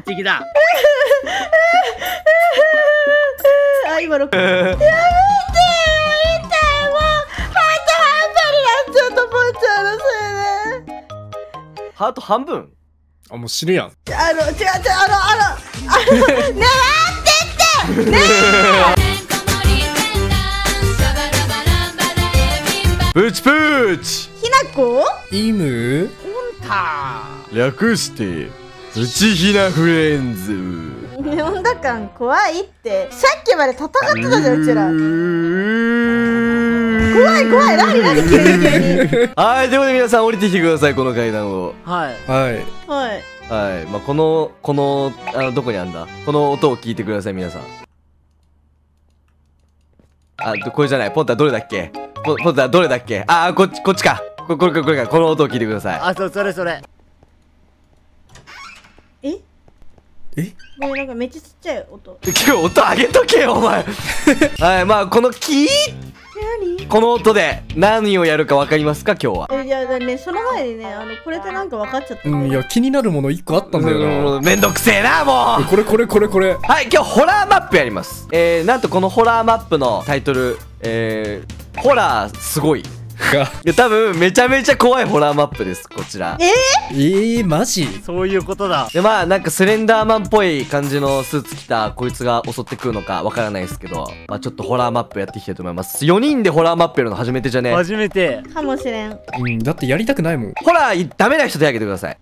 人的だ。あ今のやめてよ痛いもうハート半分になっちゃったポンちゃんのせいで。ハート半分？あもう死ぬやん。あの違う違うあのあのあのてってねプーチプーチ。え ひなこ？イム？略してプチヒナフレンズ。呼んだ感怖いって。さっきまで戦ってたじゃんうちら。怖い怖い何何急に。急にはいということで皆さん降りてきてくださいこの階段を。はい。はい。はい。はい。まあこのこのあのどこにあんだ？この音を聞いてください皆さん。あどこれじゃない。ポンタどれだっけ？ポポンタどれだっけ？ああこっちこっちか。ここれこれこれか。この音を聞いてください。あそうそれそれええ？なんかめっちゃちっちゃい音。今日音上げとけよお前。はいまあこのキーえこの音で何をやるか分かりますか今日は？いやだねその前にねあのこれってなんか分かっちゃった。うんいや気になるもの一個あったんだよな。うん。めんどくせえなもう。これこれこれこれ。はい今日ホラーマップやります。えー、なんとこのホラーマップのタイトルえー、ホラーすごいいが。や多分めちゃめちゃ怖いホラーマップですこちら。ええー、マジ？そういうことだ。でまあなんかスレンダーマンっぽい感じのスーツ着たこいつが襲ってくるのかわからないですけどまあちょっとホラーマップやっていきたいと思います。4人でホラーマップやるの初めてじゃね？初めて。かもしれん。うんだってやりたくないもん。ホラーダメな人手挙げてください。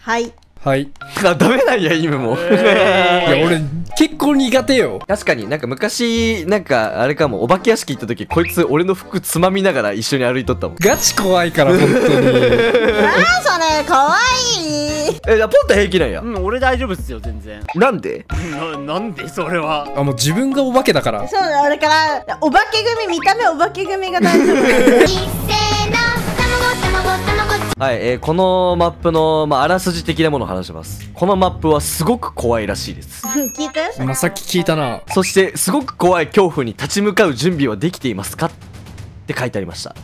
はいはい。あダメなんや今も、え いや俺結構苦手よ。確かになんか昔なんかあれかもお化け屋敷行った時こいつ俺の服つまみながら一緒に歩いとったもん。ガチ怖いから本当に。あーそれかわい。いえじゃあポンタ平気なんや、うん俺大丈夫っすよ全然。なんで？ななんでそれは。あもう自分がお化けだから。そうだだからお化け組見た目お化け組が大丈夫 はい、えーこのマップの、まあ、あらすじ的なものを話します。このマップはすごく怖いらしいです。聞いたよまあ、さっき聞いたな。そしてすごく怖い恐怖に立ち向かう準備はできていますか？って書いてありました。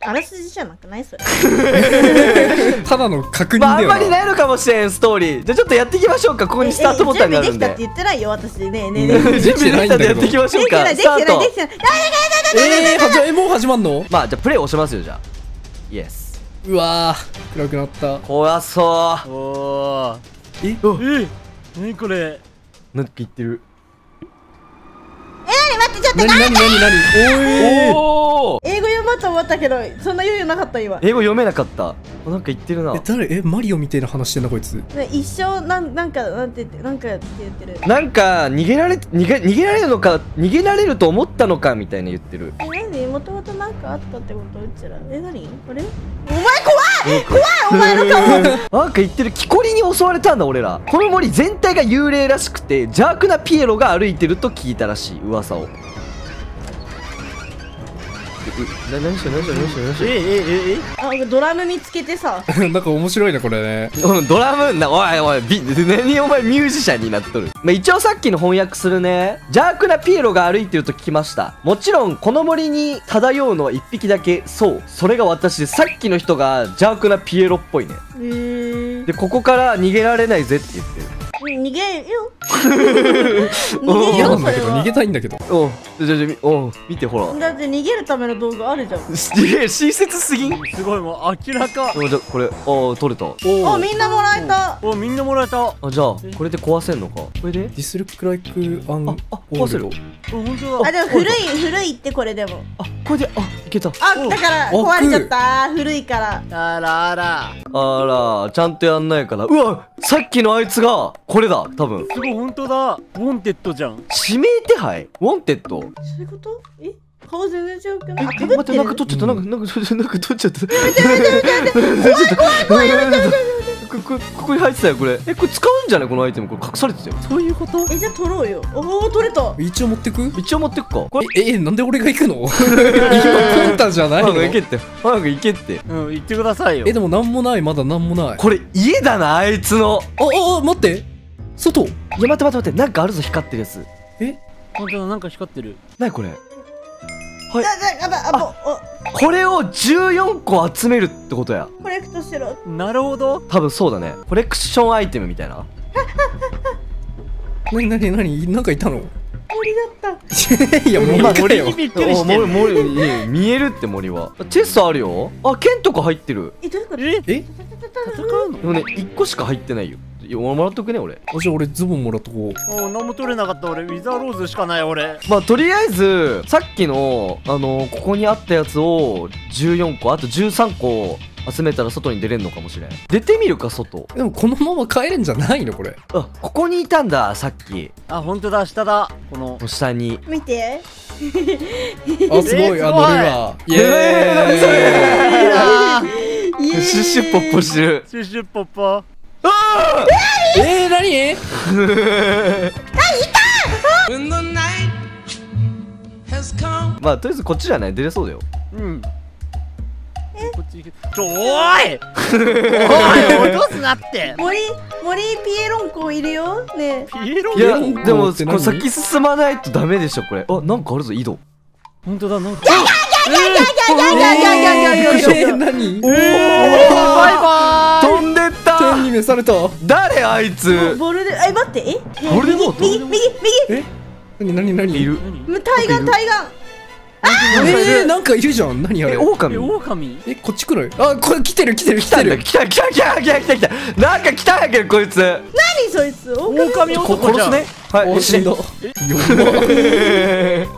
あらすじじゃなくないそれ。ただの確認まああんまりないのかもしれんストーリー。じゃあちょっとやっていきましょうか。ここにスタートボタンがあるんで。準備できたって言ってないよ私ね。えねえねえ。準備できたんでやっていきましょうか。できてないでスタート。きてないできてない。えー、はじえもう始まんの？まあじゃあプレイ押しますよじゃあ。イエスうわー。暗くなった。怖そう。おー。え？え？何これ？なんか言ってる。待ってちょっとなになになになにおー。英語読むと思ったけどそんな余裕なかった今。英語読めなかった。あなんか言ってるな。え誰？えマリオみたいな話してんなこいつ。ね一生なんなんかなんて言ってなんかって言ってる。なんか逃げられ逃げ逃げられるのか逃げられると思ったのかみたいな言ってる。え何もともとなんかあったってこと？うちら。え何？これ？お前怖いお前の顔。なんか言ってる木こりに襲われたんだ俺ら。この森全体が幽霊らしくて邪悪なピエロが歩いてると聞いたらしい噂を。な何してる何してる何してる何してるええええあドラム見つけてさ。なんか面白いねこれね。うんドラムなおいおいビ何お前ミュージシャンになっとる、まあ、一応さっきの翻訳するね。邪悪なピエロが歩いてると聞きました。もちろんこの森に漂うのは一匹だけそう。それが私でさっきの人が邪悪なピエロっぽいね。へー。でここから逃げられないぜって言ってる。うん逃げよ 逃げよ嫌なんだけど逃げたいんだけど。おうじゃじゃみおう見てほら。だって逃げるための道具あるじゃん。すげえ親切すぎん？すごいもう明らか。おじゃこれお取れた。おあみんなもらえた。おみんなもらえた。おあじゃあこれで壊せんのか？これで？ディスルクライクアンああ壊せる？本当だ。あでも古い古いってこれでも。あこれであいけた。あだからお壊れちゃった。古いから。あらあら。あらちゃんとやんないから。うわさっきのあいつがこれだ多分。すごい本当だ。ウォンテッドじゃん。指名手配？ウォンテッド？そういうこと？え？顔全然違うくないあえ待っててなんか取っちゃった。なんかなんか取っちゃった。なんか取っ ちゃった怖い怖い怖いやここここに入ってたよこれ。えこれ使うんじゃない？このアイテム。これ隠されてたよ。そういうこと？えじゃあ取ろうよ。おお取れた。一応持ってく？一応持ってくか。これええなんで俺が行くの？今ポンタじゃない早のく行けって。早く行けって。うん言ってくださいよ。えでもなんもない。まだなんもない。あこれ家だなあいつの。ああ待って外いや待って待って待ってなんかあるぞ光ってるやつ。え？本当だなんか光ってる。なにこれ？じゃあこれを14個集めるってことや。おコレクトしろ。なるほど。多分そうだね。コレクションアイテムみたいな。なになになになんかいたの？森だった。いや、森よ。に。びっくりおしてる。森 見えるって森は。チェストあるよ。あ剣とか入ってる。えどういうこと？え？え戦うのでもね1個しか入ってないよいやもらっとくね俺。あじゃあ俺ズボンもらっとこう。お何も取れなかった俺。ウィザーローズしかない俺。まあとりあえずさっきのあのここにあったやつを14個あと13個集めたら外に出れんのかもしれん。出てみるか外。でもこのまま帰れんじゃないのこれ。あここにいたんださっき。あ本当だ。下だ。この。下に。見て。あ、すごい。えあ、すごい。乗るわ。イエいいな。イエーイ。シュッシュポッポしてる。シュッシュッポッポえー、なに When the night has come. まあとりあえずこっちじゃない？出れそうだよ。うん。こっち行けちょおいおい落とすなって。森森ピエロンコいるよ？ねピエロンいやでもこれ先進まないとダメでしょこれ。あなんかあるぞ井戸。本当だなんか。いやいやいやいやいやいやいやいやいやえー、何おバイバ飛んでった天に召された。誰あいつ？ボルでえ待ってえ？ボルデモート？右右右え？何何何？いる。何対岸対岸えー、なんかいる。じゃん。何あれ。え狼？え狼？え、こっち来ないあ、これ来てる来てる来てる。来た来た来た来た来た来た。なんか来たんやけどこいつ。何そいつ？狼狼こ男じゃん。殺すね。はい。お、死んだ。え？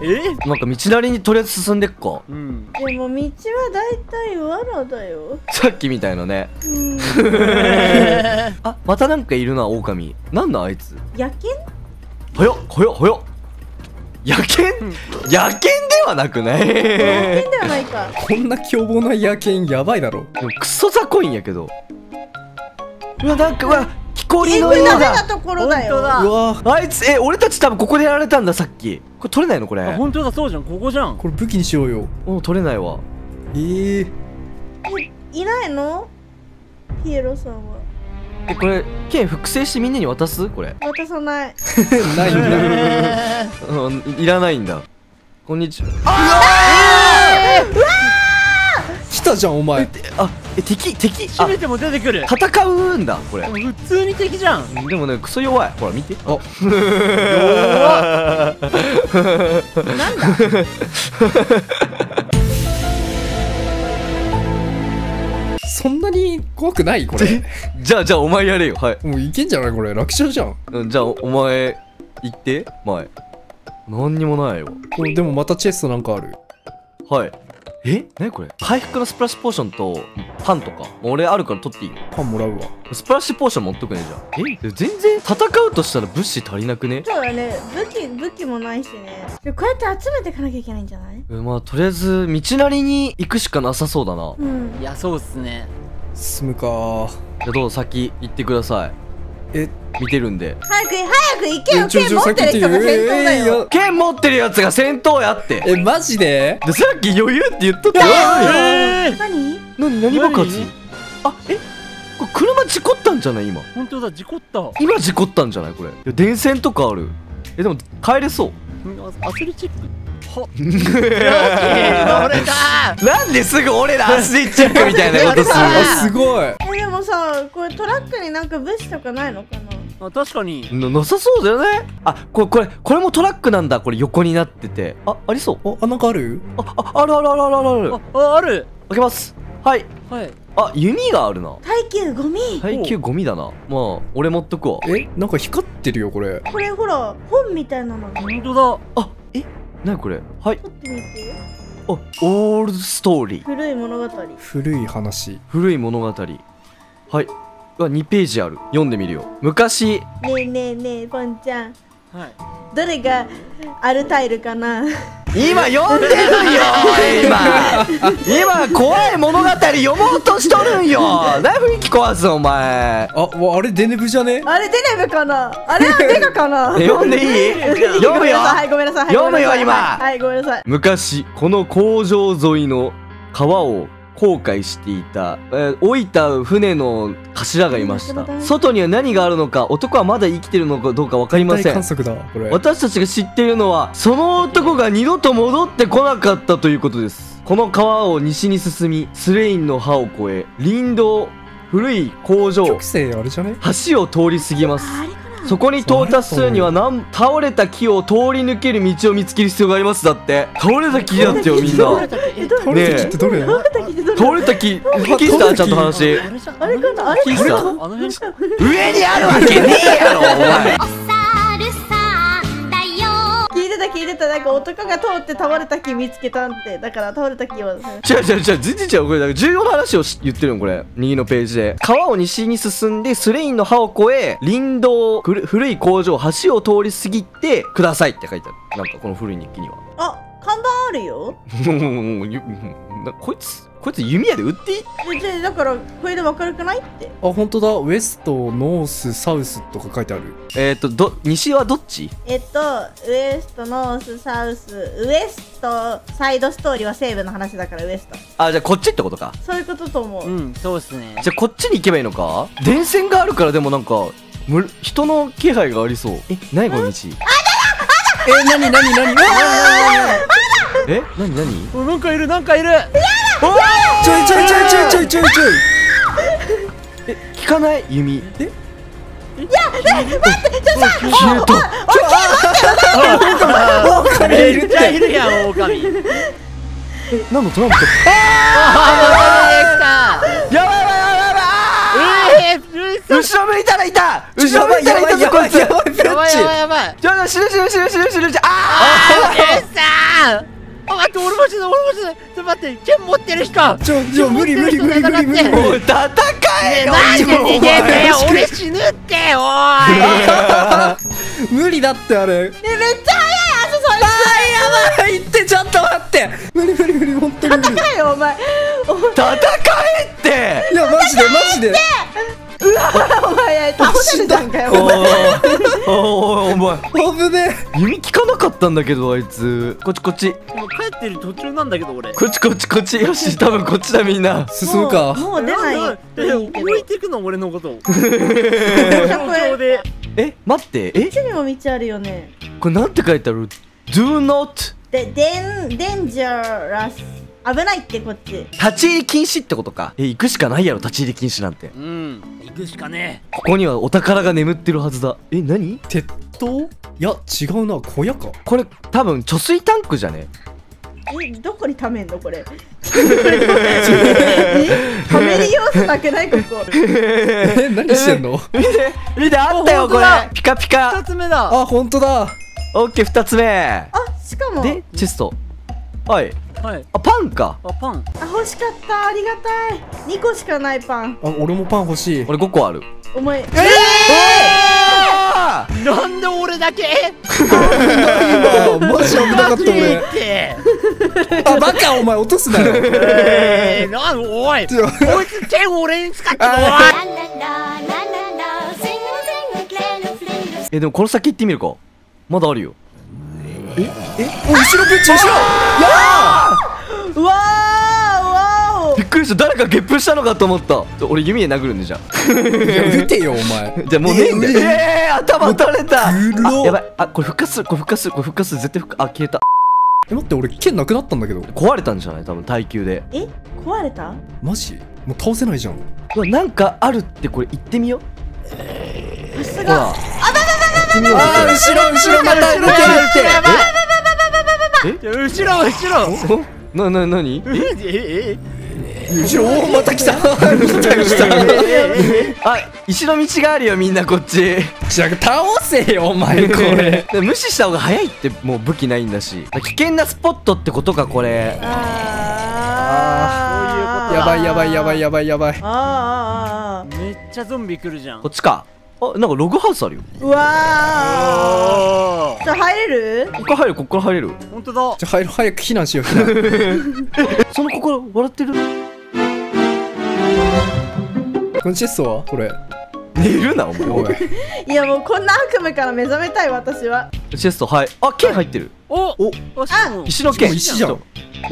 え？なんか道なりにとりあえず進んでっか。うん。でも道は大体罠だよ。さっきみたいなね。うん。あまたなんかいるな狼。なんだあいつ。野犬？はやはやはや野犬野犬ではなくない？野で犬ではないか。こんな凶暴な野犬やばいだろ。もクソ雑魚いんやけど。うわなんかうわ木こりえのような。だところだよ。本当だ。うわあいつえ俺たち多分ここでやられたんださっきこれ取れないのこれ。あ本当だそうじゃん。ここじゃん。これ武器にしようよ。もう取れないわ。えー、いないの？ピエロさんはえこれ剣複製してみんなに渡す？これ。渡さない。ないんだ。えうんいらないんだ。こんにちは。来たじゃん、お前。あえ敵敵？ー、あ閉めても出てくる。戦うんだこれ。普通に敵じゃん。でもねクソ弱い。ほら見て。あ。なんだ？そんなに怖くないこれ。じゃあじゃあお前やれよはいもういけんじゃないこれ。楽勝じゃん。うんじゃあおお前行って前何にもないよこれでもまたチェストなんかある。はいえ？何これ？回復のスプラッシュポーションとパンとか？俺あるから取っていいパンもらうわ。スプラッシュポーション持っとくねじゃあえ？で全然戦うとしたら物資足りなくね？そうだね。武器武器もないしね。でこうやって集めていかなきゃいけないんじゃない？えまあとりあえず道なりに行くしかなさそうだな。うん。いやそうっすね。進むか。じゃあどうぞ先行ってくださいえ、見てるんで。早く早く行けよ。剣持ってる人が先頭だ先よ剣持ってるやつが戦闘やって。え、マジで？でさっき余裕って言っとったよ。えー、何？何何爆発？何？あえこれ車事故ったんじゃない？今。本当だ事故った。今事故ったんじゃない？これ。いや電線とかある。えでも帰れそう。あアスレチックは乗 れた。なんですぐ俺らアスレチックみたいなことするあ、すごい。えでもさこれトラックになんか物資とかないのかな？あ確かに。のななさそうだよね。あこれこれこれもトラックなんだ。これ横になってて。あありそう。お、あ、なんかある？あああるあるあるあるある。あるある。開けます。はい。はい。あ弓があるな。耐久ゴミ。耐久ゴミだな。まあ俺持っとくわ。え、なんか光ってるよ、これ。これほら本みたいなの。取本当だ。あえ？なにこれ？はい。ってみてあオールドストーリー古い物語。古い話。古い物語。はい。うわ2ページある。読んでみるよ。昔。ねえねえねえポンちゃん。はい。どれがアルタイルかな？今読んでるよ今。今怖い物語読もうとしとるんよ。だいぶ息壊すお前。あ、わあれデネブじゃね？あれデネブかな？あれはデカかな？え 読んでいい？読むよ。はいごめんなさいはい読むよ今はい。はいごめんなさい。昔この工場沿いの川を航海していた、えー老いた船の頭がいました。外には何があるのか男はまだ生きてるのかどうか分かりません。大観測だ、これ。私たちが知っているのはその男が二度と戻ってこなかったということです。この川を西に進みスレインの葉を越え林道古い工場橋を通り過ぎます。あれ？かそこに到達するにはなん倒れた木を通り抜ける道を見つける必要があります。だって。倒れた木だってよみんな。倒れた木ってどれ倒れた木ってどれ？倒れた木。聞いたちゃんと話。あれかな？上にあるわけねえやろお前聞いてたなんか男が通って倒れた木見つけたんってだから倒れた木を。違う違う違う。全然違うこれ。だから重要な話をし言ってるのこれ右のページで川を西に進んでスレインの葉を越え林道古古い工場橋を通り過ぎてくださいって書いてある。なんかこの古い日記には。あ看板あるよ。こいつ？こいつ弓矢で撃っていい？えじゃあだからこれで分かるくない？って。あ本当だ。ウエストノースサウスとか書いてある。えっ、ー、とど西はどっち？えっとウエストノースサウス。ウエストサイドストーリーは西部の話だからウエスト。あじゃあこっちってことか。そういうことと思う、うんそうっすね。じゃあこっちに行けばいいのか？電線があるからでもなんかむ人の気配がありそう。え何この道？えなになになにえ何何おなんかいるなんかいるちょいちょいちょいちょいちょいちょいちょいえ効かない弓え消えた狼いるっめっちゃいてるやん狼何のトランプあ後ろ向いたらいた。後ろ向いたらいたぞこいつ。やばいペやばいやばいやばいちょっと死ぬ死ぬ死ぬ死ぬ死ぬあえさんあ待って俺も死ぬ俺も死ぬちょっと待って剣持ってる人ちょちょ無理無理無理無理無理ーもう戦えよなんで逃げんだよ俺死ぬっておい無理だってあれえめっちゃ速いあそそれやばいってちょっと待って無理無理無理本当に無理速いよお前戦えっていやマジでマジでうわお前倒せるじゃんかよお前おーお前危ね弓効かなかったんだけどあいつこっちこっちもう帰ってる途中なんだけど俺こっちこっちこっちよし多分こっちだみんな進むかもう出ない置いてくの俺のことえ待ってえこっちにも道あるよねこれなんて書いてある ?Do not でデンデンジャラス危ないってこっち。立ち入り禁止ってことか。え行くしかないやろ立ち入り禁止なんて。うん。行くしかねここにはお宝が眠ってるはずだ。え何？鉄塔？いや違うな。小屋か。これ多分貯水タンクじゃね？えどこにためんの？これ。え？ためり要素なくないここ。え何してんの？見て見てあったよこれ。ピカピ二カつ目だ。あ本当だ。オッケー二つ目。あしかも。でチェスト。はいはい。あパンか。あパン。あ欲しかった。ありがたい。2個しかないパン。あ俺もパン欲しい。俺5個ある。お前。あなんで俺だけ？あマジ危なかった俺。ってあバカお前落とすなよ。えー、なんおい。こいつ剣俺に使ってるおい。えでもこの先行ってみるか。まだあるよ。お後ろペッチ後ろうわーわびっくりした。誰かゲップしたのかと思った。俺弓で殴るんでじゃ撃てよお前。じゃあもうねえんだよえー、頭取れた。やばい。あこれ復活するこれ復活するこれ復活する。絶対復活あ消えた。え待って俺剣なくなったんだけど。壊れたんじゃない？多分耐久で。え壊れた？マジ？もう倒せないじゃん。うわなんかあるってこれ言ってみよう。さすが。あー後ろ後ろまた抜けるってやばい後ろ後ろおなななに えええ。後ろまた来た。来た来たあ石の道があるよみんなこっち。じゃあ倒せよお前 これ。で無視した方が早いってもう武器ないんだし。危険なスポットってことかこれ。あー。やばいやばいやばいやばいやばいあー。あーあめっちゃゾンビ来るじゃんこっちかあなんかログハウスあるよ。ーうわおーちょ入れる？ここから入るここから入れる。本当だ。じゃあ早く早く避難しよう。避 難その心笑ってる？このチェストは？これ。寝るなお前。おい。いやもうこんな悪夢から目覚めたい私はチェストはい。あ剣入ってる。おお。石の剣。石じゃん。ま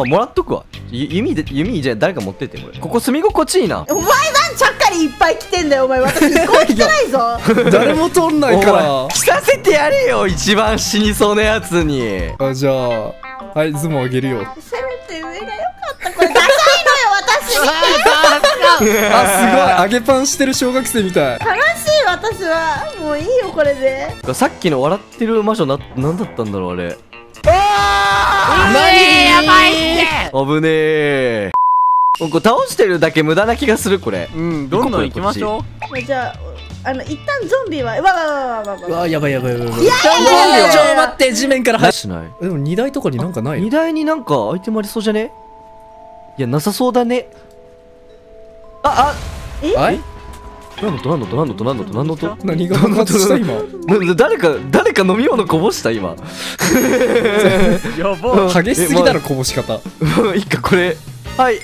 あもらっとくわ。ゆ弓で弓じゃあ誰か持ってってこれ。ここ住み心地いいな。お前なんちゃっかりいっぱい来てんだよお前。私一個も来てないぞ 誰も通んないから。着させてやれよ一番死にそうなやつに。あじゃあはいズボンあげるよ。せめて上が良かった。これダサいのよ私 ああすごい。揚げパンしてる小学生みたい。悲しい私は。もういいよこれで。さっきの笑ってる魔女な何だったんだろうあれ。何やばいって。危ねえ。こう倒してるだけ無駄な気がするこれ。うんどんどん行きましょもうじゃああの一旦ゾンビは？わわわわわわやばいやばいやばいやばいいやい。やいやいやちょ待って地面から入っしない。でも荷台とかになんかない荷台になんかアイテムありそうじゃね？いやなさそうだねあはい？あなんのとなんのとなんのとなんのとなんのと？何が爆発した？今？な誰か誰か飲み物こぼした？今？う やば激しすぎだろこぼし方。いいかこれ。はい。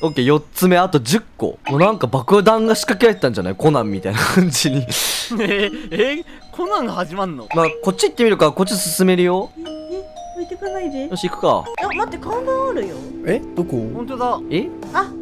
オッケー4つ目。あと10個。もうなんか爆弾が仕掛けられてたんじゃない？コナンみたいな感じに。ええコナンが始まんの？まあこっち行ってみるか。こっち進めるよ。ええ置いてかないで。よし行くか。あ待って看板あるよ。え？どこ？本当だ。え？あ危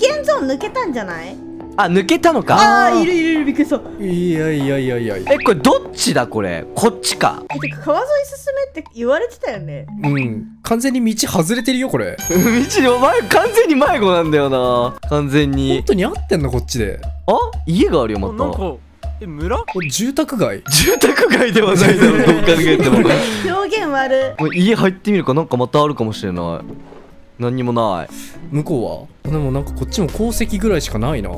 険ゾーン抜けたんじゃない？あ抜けたのか？あーいるいるいるびっくりした。いやいやいやいやいや。えこれどっちだこれ？こっちか。えてか川沿い進めって言われてたよね？うん。完全に道外れてるよこれ。道にお前完全に迷子なんだよな。完全本に当に合ってんのこっちで。あ？家があるよまた。え村？これ住宅街。住宅街ではないだろうどう考えてもも 表現悪う家入ってみるかなんかまたあるかもしれない何にもない。向こうは？でもなんかこっちも鉱石ぐらいしかないな。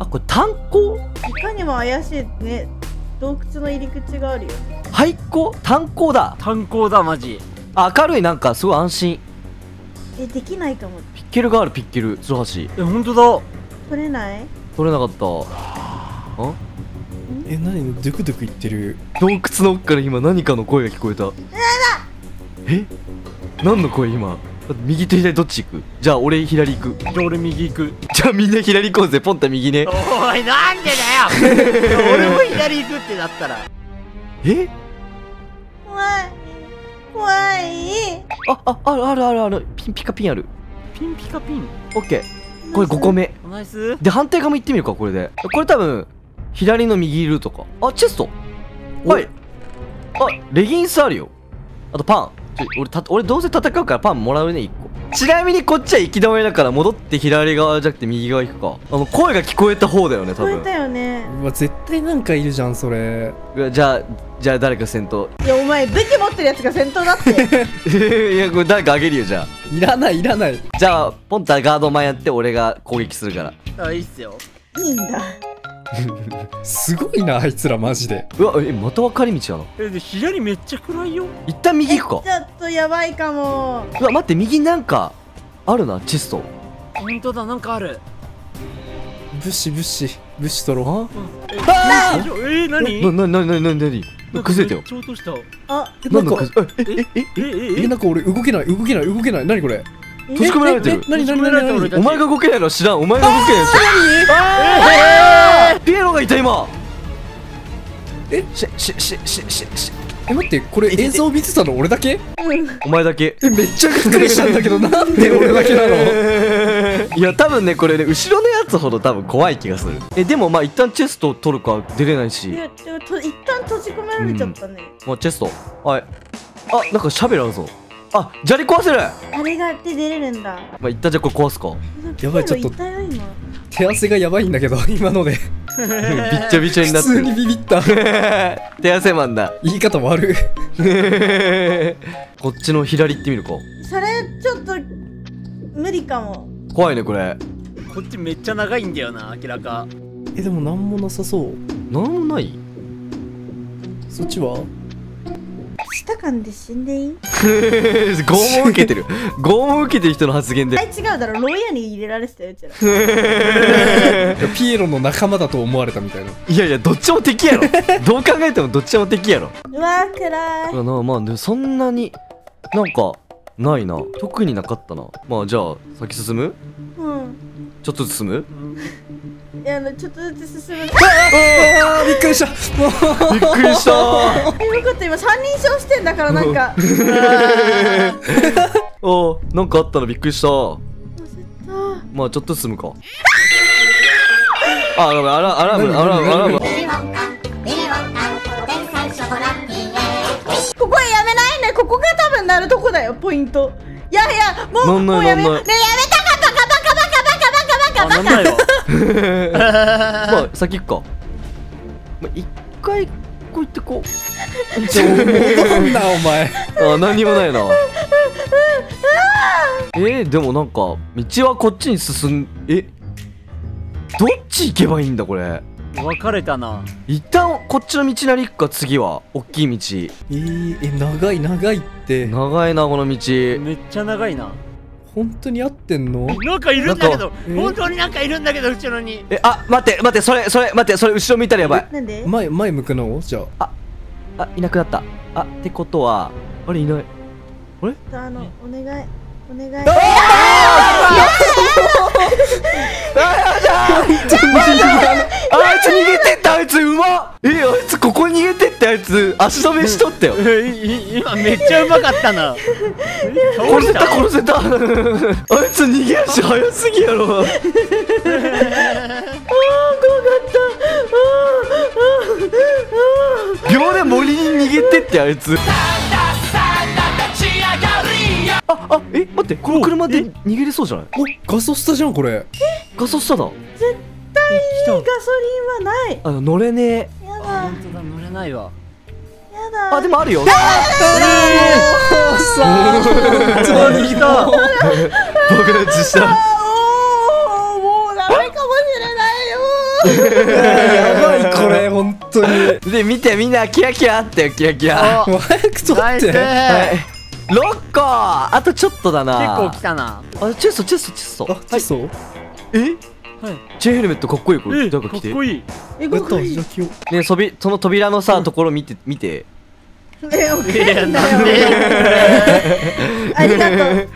あこれ炭鉱？いかにも怪しいね。洞窟の入り口があるよ。廃鉱？炭鉱だ。炭鉱だマジ。あ明るいなんかすごい安心。えできないかもピッケルがあるピッケル。鶴橋え本当だ。取れない？取れなかった。あ？え何のドゥクドゥク言ってる？洞窟の奥から今何かの声が聞こえた。え？何の声今？右と左どっち行く？じゃあ俺左行く。じゃあ俺右行く。じゃあみんな左行こうぜ。ポンタ右ね。おいなんでだよ！俺も左行くってなったら。え？怖い。怖い。あああるあるあるある。ピンピカピンある。ピンピカピン？オッケー。これ5個目。ナイス。で反対側も行ってみるかこれで。これ多分左の右ルートか。あチェスト。お。はい。あレギンスあるよ。あとパン俺た俺どうせ戦うからパンもらうね1個。ちなみにこっちは行き止めだから戻って左側じゃなくて右側行くか。あの声が聞こえた方だよね多聞こえた分よね。うわ絶対なんかいるじゃんそれ。じゃあじゃあ誰か先頭。いやお前武器持ってるやつが先頭だって。いやこれ誰かあげるよじゃあ。いらないいらない。じゃあポンタガードマンやって俺が攻撃するから。あいいっすよ。いいんだすごいなあいつらマジで。うわえまた分かれ道やな。えで左めっちゃ暗いよ。一旦右行くか。ちょっとやばいかも。うわ待って右なんかあるなチェスト。本当だなんかある。武士武士。武士取ろえ大丈夫？えー、何ななななななに崩れてよ。ちゃ落とした。あ。うなんかええええええ？えなんか俺動けない動けない動けない。何これ？閉じ込められてる閉じ込められてる。お前が動けないのは知らんお前が動けないのは知らんピエロがいた今えししししししえ待ってこれ映像見てたの俺だけお前だけえめっちゃびっくりしたんだけどなんで俺だけなのいや多分ねこれね後ろのやつほど多分怖い気がするえでもまあ一旦チェストを取るか出れないしいやでもと一旦閉じ込められちゃったね、まあチェストはいあなんかシャベルあるぞあ砂利壊せる。あれがで出れるんだ。まあ一旦じゃあこれ壊すか。やばいちょっと。手汗がやばいんだけど 今ので。びっちゃびちゃにな普通ってる。にビビった。手汗マンだ。言い方悪い。こっちの左行ってみるか。それちょっと無理かも。怖いねこれ。こっちめっちゃ長いんだよな明らか。えでもなんもなさそう。なんもない？そっちは？舌噛んで死んでいい？拷問受けてる。拷問受けてる人の発言で。違うだろ。牢屋に入れられてたようちら。ピエロの仲間だと思われたみたいな。いやいやどっちも敵やろ。どう考えてもどっちも敵やろ。うわ暗い。まあでもそんなになんかないな。特になかったな。まあじゃあ先進む？うん。ちょっと進む？あのちょっとずつ進む。あーびっくりした。もうびっくりした。えよかった今三人称してんだからなんか。おなんかあったらびっくりした。まあちょっと進むか。あごめんアラアラームアラームアラーム。たここへやめないね。ここが多分なるとこだよポイント。いやいやもうもうやめねやめたかバカバカバカバカバカバカバカまあ先行くか。まあ一回こう行ってこう。戻んなお前。あ何にもないな。えー、でもなんか道はこっちに進んえ？どっち行けばいいんだこれ？分かれたな。一旦こっちの道なり行くか次は。大きい道。えー、え長い長いって。長いなこの道。めっちゃ長いな本当に合ってんの？なんかいるんだけどえ？本当になんかいるんだけど後ろに。えあ待って待ってそれそれ待ってそれ後ろ見たらやばい。なんで？前前向くの？じゃあ。あいなくなった。あってことはあれいない。あのお願いお願いあいつ逃げてったあいつうまえあいつここ逃げてってあいつ足止めしとったよ今めっちゃうまかったな殺せた殺せたあいつ逃げ足早すぎやろあー怖かった秒で森に逃げてってあいつああえ待ってこの車で逃げれそうじゃない？おガソスタじゃんこれ。ガソスタだ。絶対にガソリンはない。あの乗れねえ。やだ。本当だ乗れないわ。やだ。あでもあるよ。さあ本当に来た。爆発した。おーもうダメかもしれないよ。やばいこれ本当に。で見てみんなキラキラあったよキラキラ。早く取ナイスってはい6個あとちょっとだな。結構来たな。あチェストチェストチェスト。あチェスト？え？はい。チェーンヘルメットかっこいいこれ。え？か誰か来て。っこいい。えやったごめんじゃあ着ようねそびその扉のさところ見て見て。えわかんないいやなんよで？ありがとう。なんか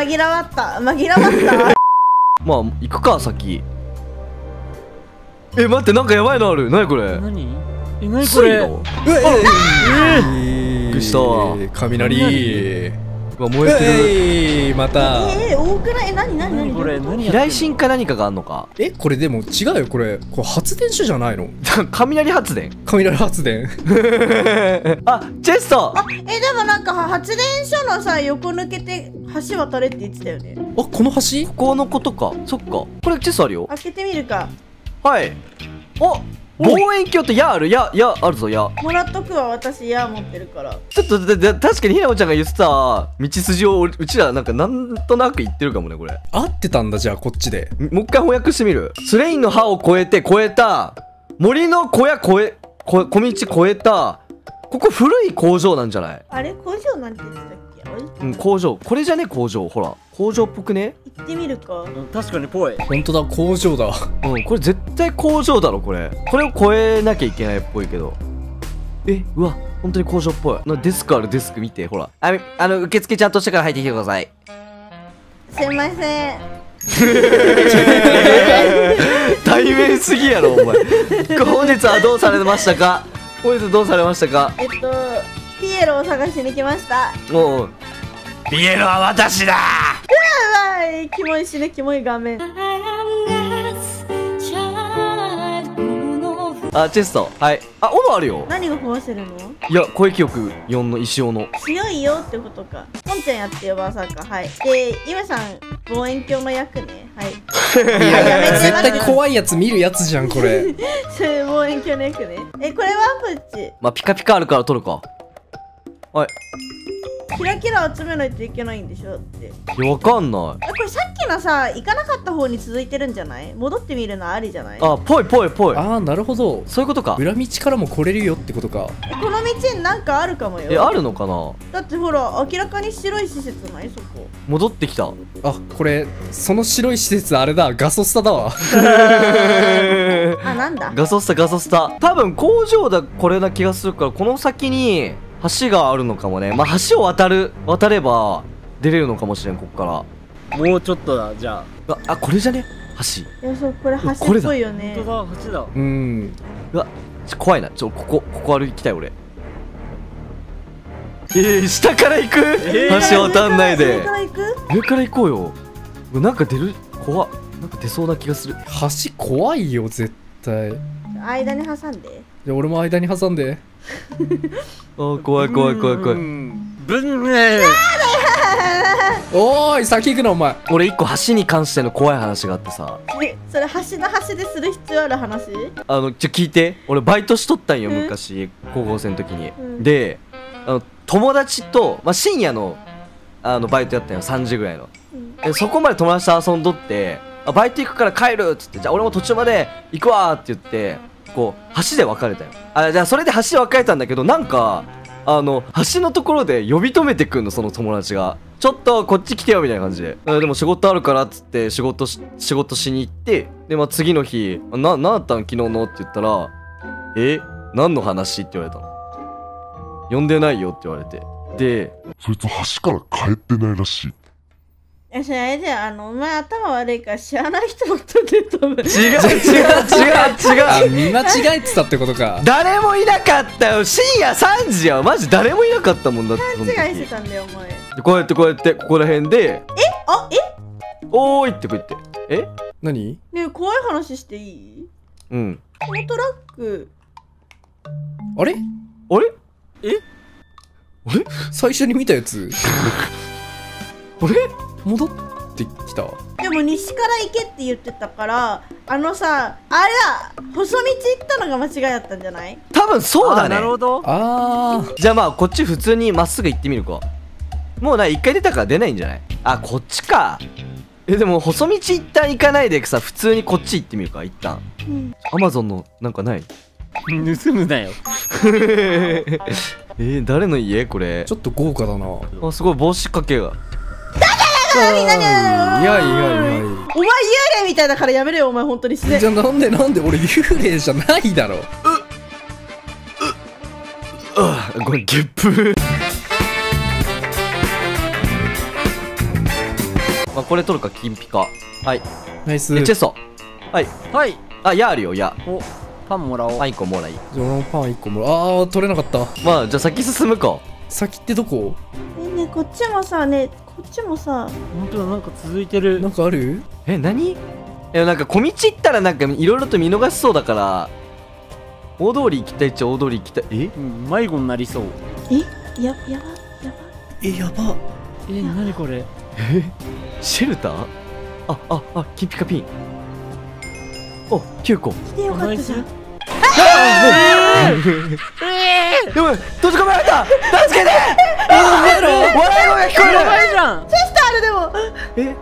紛らわった。紛らわった？まあ行くか先。え待ってなんかやばいのある。何これ？何？え何こ水れ路うえ？びっくりしたわ雷。うわ燃えてる。えいまた。えー、多くないえ何何何？何これ何飛来神か何かがあんのか？えこれでも違うよ。これこれ発電所じゃないの？雷発電？雷発電。あチェスト！あえでもなんか発電所のさ横抜けて橋渡れって言ってたよね。あこの橋？ここのことか。そっか。これチェストあるよ。開けてみるか。はい。お望遠鏡って矢ある？矢矢あるぞ矢。もらっとくわ私矢持ってるから。ちょっとでで確かにひなこちゃんが言ってた道筋を俺うちらなんかなんとなく言ってるかもねこれ。合ってたんだじゃあこっちで。もう一回翻訳してみる。スレインの歯を越えて越えた。森の小屋越えこ小道越えた。ここ古い工場なんじゃない？あれ工場なんて言ってたっけ？うん工場。これじゃね？工場。ほら。工場っぽくね？行ってみるか。うん確かにぽい。本当だ。工場だ。うんこれ絶対工場だろこれ。これを越えなきゃいけないっぽいけど。えうわ本当に工場っぽい。なデスクあるデスク見てほら。あみあの受付ちゃんとしてから入ってきてください。すいません。対面すぎやろお前。本日はどうされましたか？本日どうされましたか？えっとピエロを探しに来ました。おうピエロは私だ。うわいキモい死ねキモい画面。あチェスト。はい。あ斧あるよ。何が壊せるの？いや声記憶4の石尾の。強いよってことか。ポンちゃんやってよばあさんか。はい。でゆめさん望遠鏡の役ね。はい。いや やめて絶対怖いやつ見るやつじゃんこれ。それ望遠鏡の役ね。えこれはプッチ？まあピカピカあるから取るかはい。キラキラ集めないといけないんでしょ？って。わかんない。えこれさっきのさ行かなかった方に続いてるんじゃない？戻ってみるのありじゃない？あぽいぽいぽい。ああなるほど。そういうことか。裏道からも来れるよってことか。えこの道になんかあるかもよ。えあるのかな？だってほら明らかに白い施設ない？そこ。戻ってきた。あこれその白い施設あれだ。ガソスタだわ。あなんだ？ガソスタガソスタ。多分工場だこれな気がするからこの先に橋があるのかもね。まあ橋を渡る渡れば出れるのかもしれんこっから。もうちょっとだじゃあ。ああこれじゃね？橋。いやそうこれ橋っこれだ。ぽいよね。本当だ橋だ。うん。うわちょ怖いな。ちょここここ歩きたい俺。えー、下から行く、えー橋渡んないで。上から行く？上から行こうよ。なんか出る？怖っ。なんか出そうな気がする。橋怖いよ絶対。間に挟んで。じゃあ俺も間に挟んで あー怖い怖い怖い怖い。うん。ぶんねおーい先行くなお前。俺一個橋に関しての怖い話があってさ。えそれ橋の端でする必要ある話？あのちょ聞いて。俺バイトしとったんようん。昔高校生の時に、うん。であの友達と、まあ、深夜のあのバイトやったんよ3時ぐらいの。うん。でそこまで友達と遊んどってあバイト行くから帰るっつってじゃあ俺も途中まで行くわーって言ってこう橋で別れたよ。あじゃあそれで橋で別れたんだけどなんかあの橋のところで呼び止めてくんのその友達が。ちょっとこっち来てよみたいな感じで。でも仕事あるからっつって仕事し仕事しに行ってでまあ次の日「な何だったん？昨日の?」って言ったら「え？何の話?」って言われたの「呼んでないよ」って言われて。でそいつ橋から帰ってないらしい。いやそれあれだよあのお前頭悪いから知らない人だったで多分。違う違う違う違う。あ見間違えてたってことか。誰もいなかったよ。深夜3時やマジ誰もいなかったもんだってその時。勘違いしてたんだよお前。でこうやってこうやってここら辺で。あ？え「おーい」ってこう言って。え？何？ねえ怖い話していい？うん。このトラック。あれ？あれ？最初に見たやつ。あれ？戻ってきた？でも西から行けって言ってたからあのさあれだ細道行ったのが間違いだったんじゃない？多分そうだあねなるほど。あじゃあまあこっち普通にまっすぐ行ってみるか。もうな一回出たから出ないんじゃない？あこっちか。えでも細道一旦行かないでさ普通にこっち行ってみるか一旦。うん。アマゾンのなんかない？盗むなよ。えー、誰の家？これ。ーちょっと豪華だな。あすごい帽子掛けがいやいやいやお前幽霊みたいだからやめろよお前本当にすねじゃあなんでなんで俺幽霊じゃないだろ。あごめんゲップまあこれ取るか金ピカはいナイスでチェストはいはいあ矢あるよ矢おパンもらおうパン1個もらいじゃあ俺もパン1個もらうあー取れなかったまあじゃあ先進むか先ってどこねえねえこっちもさねえこっちもさ本当だなんか続いてる。なんかある？え何？いやなんか小道行ったらなんかいろいろと見逃しそうだから大通り行きたいっちゃ大通り行きたい。え？うん迷子になりそう。え？ややばやば。えやば。え何これ？シェルター？あああ金ピカピン。お9個。来てよかったじゃん。でも閉じ込められた。助けて笑い声が聞こえるやばいじゃんあるでもえ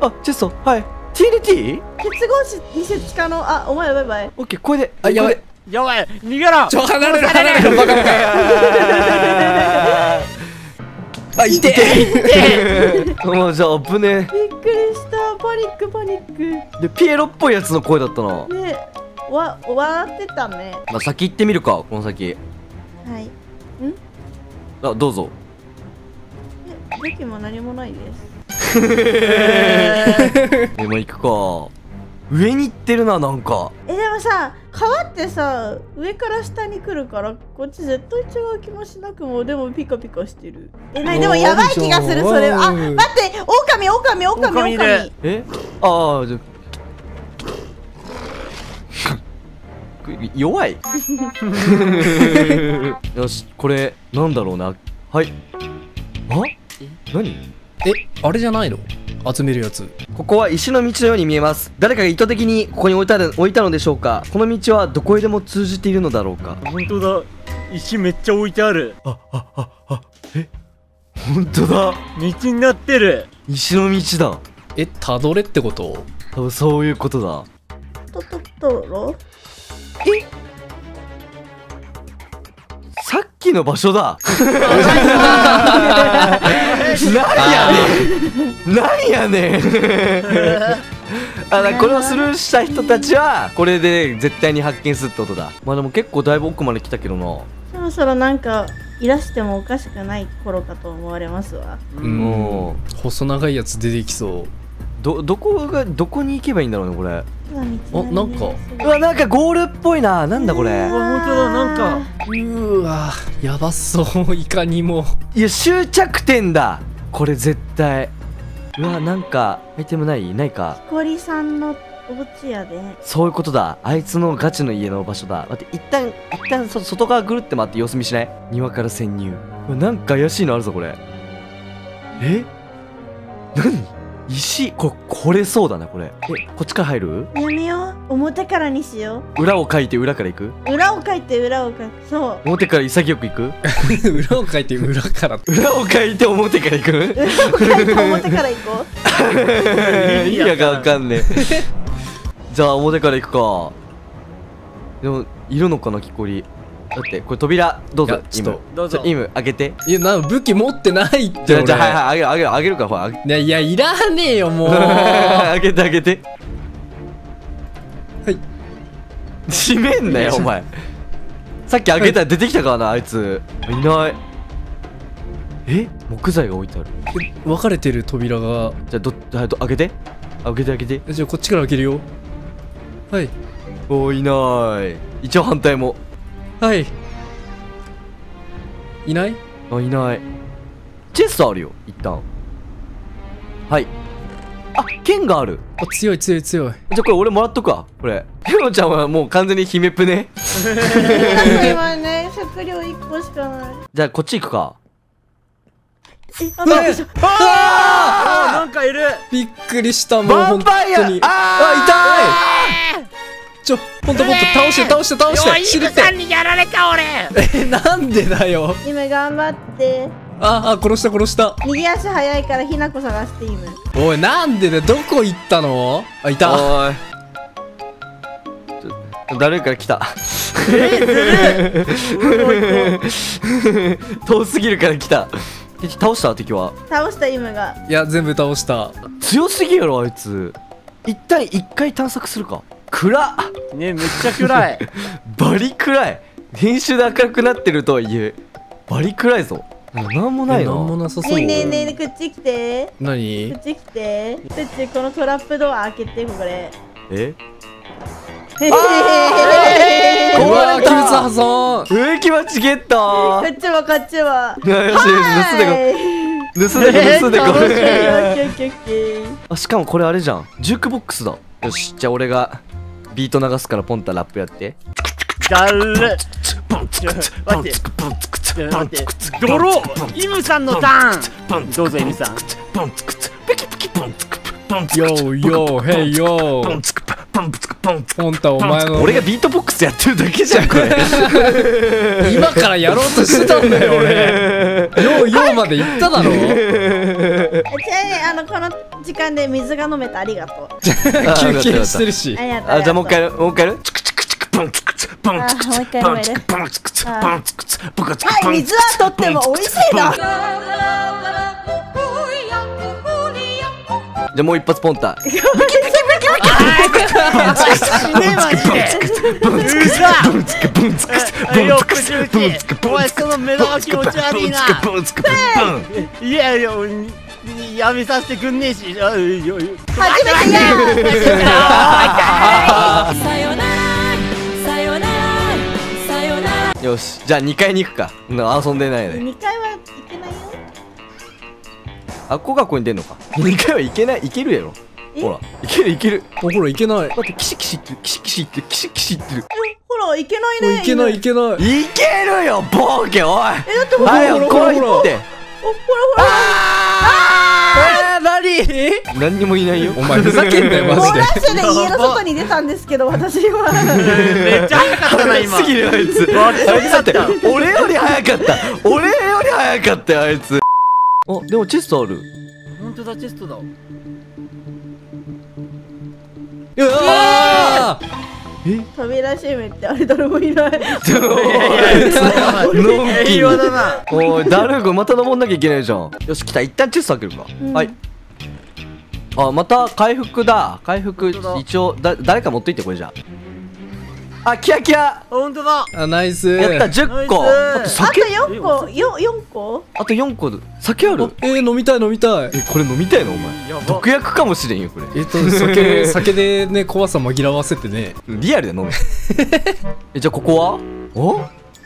あチェストはい。TNT? 結合子二節可能あお前バイバイオッケーこれで。あやばい。やばい。逃げろ。ちょ離れる離れるバカバカあいて。もうじゃあ危ねびっくりした。パニックパニック。えでピエロっぽいやつの声だったな。ね。えわ笑ってたね。まあ先行ってみるかこの先。はい。あどうぞ。え武器も何もないですえまあ行くか。上に行ってるななんか。えでもさ川ってさ上から下に来るからこっち絶対違う気もしなくもでもピカピカしてる。えなにでもやばい気がするそれはあ待ってオオカミオオカミオオカミオオカミえ？ああじゃ 弱い。よしこれなんだろうな。はい。あ？何？えあれじゃないの？集めるやつ。ここは石の道のように見えます。誰かが意図的にここに置いたの置いたのでしょうか？この道はどこへでも通じているのだろうか？本当だ。石めっちゃ置いてある。本当だ。道になってる。石の道だ。えたどれってこと？多分そういうことだ。トトトロさっきの場所だ。何やねん。何やねん。あだこれをスルーした人たちはこれで絶対に発見するってことだ。まあでも結構だいぶ奥まで来たけどな。そろそろなんかいらしてもおかしくない頃かと思われますわ。うん。お細長いやつ出てきそうどどこがどこに行けばいいんだろうねこれ。あなんか。うわなんかゴールっぽいな。なんだこれ。うわ本当だなんか。うーわやばそう。いかにも。いや終着点だ。これ絶対。うわなんかアイテムない？ないか。コリさんのお家やで。そういうことだ。あいつのガチの家の場所だ。待って一旦一旦そ外側ぐるって回って様子見しない？庭から潜入。なんか怪しいのあるぞこれ。え？何？石。ここれそうだなこれ。えこっちから入る？やめよう。表からにしよ裏を書いて裏から行く？う裏を書いて裏を書く。そう。表から潔く行く？裏を書いて裏から。裏を書いて表から行く？裏を書いて表から行こう。意味がわかんねえ。じゃあ表から行くか。でもいるのかな木こりだってこれ扉どうぞちょっとどうぞ。イム開けて。いやな武器持ってないって俺じゃあじゃあはいはいあげるあげるあげるからほらいやいやいらねえよもう。開けて開けて。はい。閉めんなよお前。さっき開けたら出てきたからなあいつ。いない。え？木材が置いてある。分かれてる扉が。じゃあど開けて。開けて開けて。じゃあこっちから開けるよ。はい。おいない。一応反対もはい。いない？あいない。チェストあるよ一旦。はい。あ剣がある。あ強い強い強い。じゃあこれ俺もらっとくわこれ。ひろちゃんはもう完全に姫プね。今ね食料1個しかない。じゃあこっち行くか。えあびっくりしたあーなんかいる。びっくりしたもう本当に。あちょほんともっと倒して倒して倒して。死ぬってにやられた俺。えなんでだよ。今頑張って。ああ殺した殺した。右足早いからひなこ探して今。おいなんでだよ。どこ行ったの？あいた。おい。誰から来た？遠すぎるから来た。敵倒した？敵は。倒した今が。いや全部倒した。強すぎやろあいつ。一体一回探索するか暗っ。ねめっちゃ暗い。バリ暗い。編集で明るくなってるとはいえ。バリ暗いぞ。なんもないななんもなさそう。ねえねえねえこっち来て。こ何っち来て。こっちこのトラップドア開けてこれえ？へへへう壊れた。鬼物破損。植木鉢ゲットこっちもこっちも。はよしよし盗んでこ盗んでこ盗んでこオッケーオッケーオッケーオッケーあしかもこれあれじゃんジュークボックスだよしじゃあ俺がビート流すからポンタラップやって。だる待って待ってドロー。イムさんのターン。どうぞイムさん。ヨーヨーヘイヨーポンタお前の。俺がビートボックスやってるだけじゃんこれ。今からやろうとしてたんだよ俺。ヨーヨーまで行っただろ。えちなみにあのこの時間で水が飲めたありがとう。休憩してるし。あじゃあもう一回もう一回やる？あもう一回飲めるはい水はとっても美味しいなじゃあもう一発ポンタ死ねマジでうざえよくしゅうちお前その目玉気持ち悪いないやいやにやめさせてくんねえし初めてやさよならさよならさよならよしじゃあ2階に行くか。な遊んでないで2階はいけないよ。あっこ学校に出んのか。2階はいけないいけるやろ。えほら。いけるいける。おほらいけない。だってキシキシってるキシキシってるキシキシってる。ほらいけないねいけないいけない。いけるよボーケおい。えだってほらほらほら来いって。おほらほら。えー、何？何にもいないよ。お前ふざけんなよマジで。猛ダッシュで家の外に出たんですけど私はめっちゃ早かったな今。すぎるあいつだった。俺より早かった。俺より早かったよあいつ。あでもチェストある。本当だチェストだうわ扉閉めてあれ誰もいない。平和だな。おいダルゴまた登んなきゃいけないじゃん。よし来た。一旦チェスト開けるか、うん。はい。あまた回復だ。回復一応だ誰か持っていってこれじゃああキラキラ本当だ。ーあナイス。やった10個。あとあと酒4個？よ4個？あと4個。酒ある？えー、飲みたい飲みたい。えこれ飲みたいの？お前。毒薬かもしれんよこれ。えっと酒 酒でね怖さ紛らわせてね。リアルで飲め。えじゃあここは？お？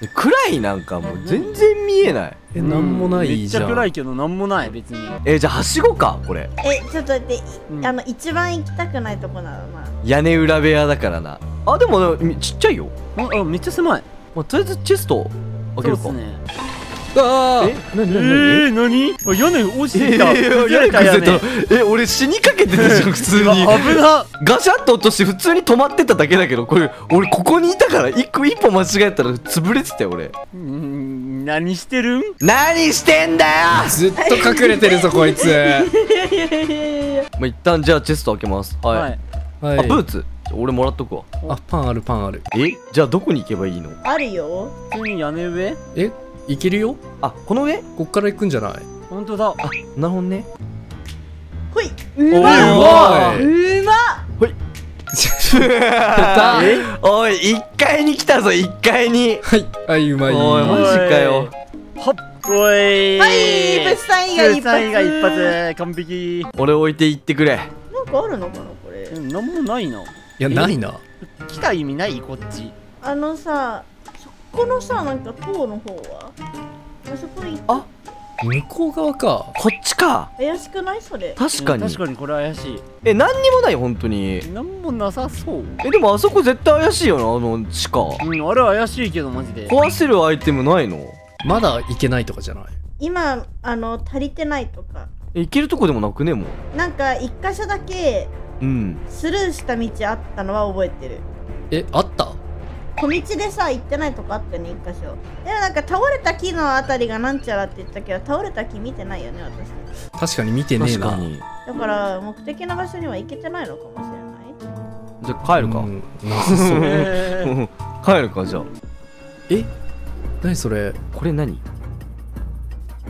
え暗いなんかもう全然見えない。えなんもなめっちいじゃん。ゃ暗いけどなんもない。別に。えじゃあはしごかこれ。えちょっと待って、いうん。あの一番行きたくないとこなのな。屋根裏部屋だからな。あでもみちっちゃいよ、ああめっちゃ狭い。まあ、とりあえずチェスト開けるか。そうっすねあえなにえなになにー、何？屋根落ちえてきた。ー、崩れた屋根崩れた。え俺死にかけてたじゃん 普通に。危な。ガシャッと落として普通に止まってただけだけどこれ俺ここにいたから一個一歩間違えたら潰れてたよ俺。うーん何してるん？何してんだよ！ずっと隠れてるぞ こいつ。いやいやいやいやいやまあ、一旦じゃあチェスト開けます。はい、はい。はい。あブーツ。俺もらっとくわ。あパンあるパンある。え？じゃあどこに行けばいいの？あるよ。普通に屋根上？え？いけるよ？あこの上？こっから行くんじゃない？本当だ。なるほどね。ほい。うまおい。うまやったえ？おい1階に来たぞ1階に。はいはいうまい。おいマジかよ。はっおい。はい物産以外一発。物産以外一発。完璧。俺置いて行ってくれ。なんかあるのかなこれ。うんなんもないな。いやないな。来た意味ない？こっち。あのさそこのさなんか塔の方は？あそこにあ向こう側か。こっちか。怪しくない？それ。確かに。確かにこれ怪しえ何にもない？本当に。いなんもなさそう。えでもあそこ絶対怪しいよなあの地下。うんあれ怪しいけどマジで。壊せるアイテムないの？まだ行けないとかじゃない？今あの足りてないとか。え行けるとこでもなくねもう。なんか一箇所だけうん。スルーした道あったのは覚えてる。えあった？小道でさ行ってないとこあったよね一箇所。でもなんか倒れた木のあたりがなんちゃらって言ったけど倒れた木見てないよね私確かに見てねえな。だから目的の場所には行けてないのかもしれじゃあ帰るか、うん。なさそうえ帰るかじゃあ。え？何それ？これ何？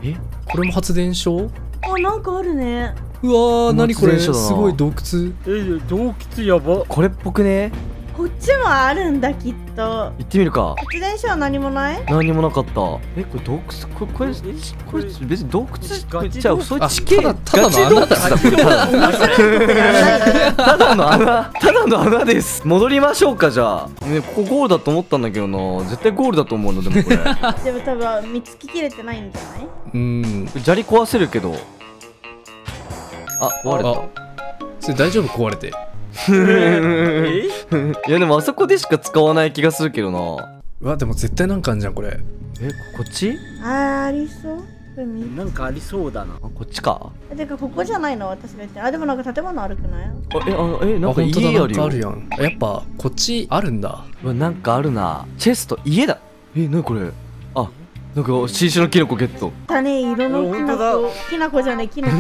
え？これも発電所？うないあなんかあるね。わー何これ？すごい洞窟。ー、え洞窟やば。これっぽくね？こっちもあるんだきっと。行ってみるか。発電所は何もない？何にもなかった。えこれ洞窟？これこれえこれ別に洞窟じゃあそういうあ地形ただただの穴。だただの穴。ただの穴です。戻りましょうかじゃあ。ねここゴールだと思ったんだけどな。絶対ゴールだと思うのでもこれ。でも多分見つけきれてないんじゃない？うん。砂利壊せるけど。あ壊れあそれ大丈夫？壊れてえ たいやでもあそこでしか使わない気がするけどな。うわでも絶対なんかあんじゃんこれ。えここっち？あーありそうなんかありそうだな。あこっちか。えてかここじゃないの私が言ってるあでもなんか建物悪くない？あえあえなんか家あるよ。あるやん。やっぱこっちあるんだ。うわなんかあるな。チェスト家だ。えなにこれ？あなんか新種のキノコゲット。だね色のきなあ本こきなこじゃねきなこ